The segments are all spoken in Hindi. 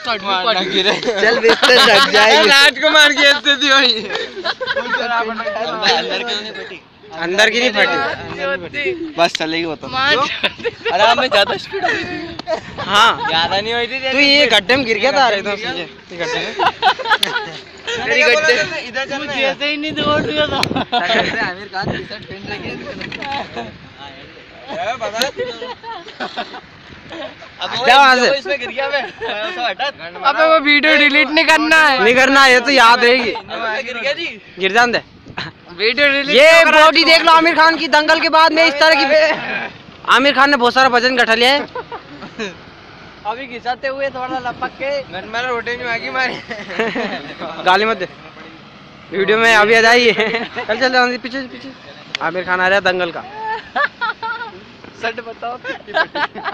चल बिस्तर सट जाएगी। लाट को मार के स्थिति हुई अंदर की नहीं फटी। बस चलेगी वो तो। अरे हमें ज़्यादा स्पीड हाँ ज़्यादा नहीं हुई थी तू ये गड्ढे में गिर गया था अरे तो। गड्ढे में तेरी गड्ढे। इधर चल जैसे ही नहीं दौड़ दिया था। आमिर खान टी शर्ट पहन रखी वहाँ से? इसमें गिर गया मैं। अबे वो वीडियो डिलीट नहीं करना है। नहीं करना ये तो याद रहेगी। गिर गया जी। गिर जान दे वीडियो डिलीट ये बॉडी देख लो आमिर खान की दंगल के बाद में इस तरह की आमिर खान ने बहुत सारा वज़न घटा लिया है। अभी घिसाते हुए थोड़ा लपक के। मेरा रोटे में आगे मारी। गाली मत दे। वीडियो में अभी आ जाइए। चल चल चल, पीछे पीछे। आमिर खान आ रहा है दंगल का। सट बताओ।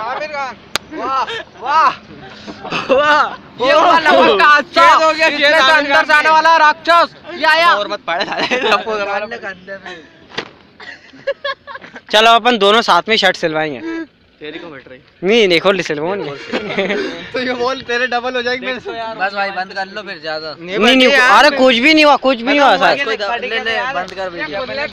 आमिर खान वाह वाह। वाह ये वाला का अच्छा हो गया, इसमें से अंदर के। वाला राक्षस। ये आया। और मत पड़े कंधे में। चलो अपन दोनों साथ में शर्ट सिलवाएँगे। तेरी को बैठ रही। नहीं नहीं खोल सिलवाऊँगी तो ये बोल तेरे डबल हो जाएगी। मेरे बस भाई बंद कर लो फिर ज़्यादा। नहीं नहीं अरे कुछ भी नहीं हुआ कुछ भी नहीं हुआ सर। ले ले बंद कर वीडियो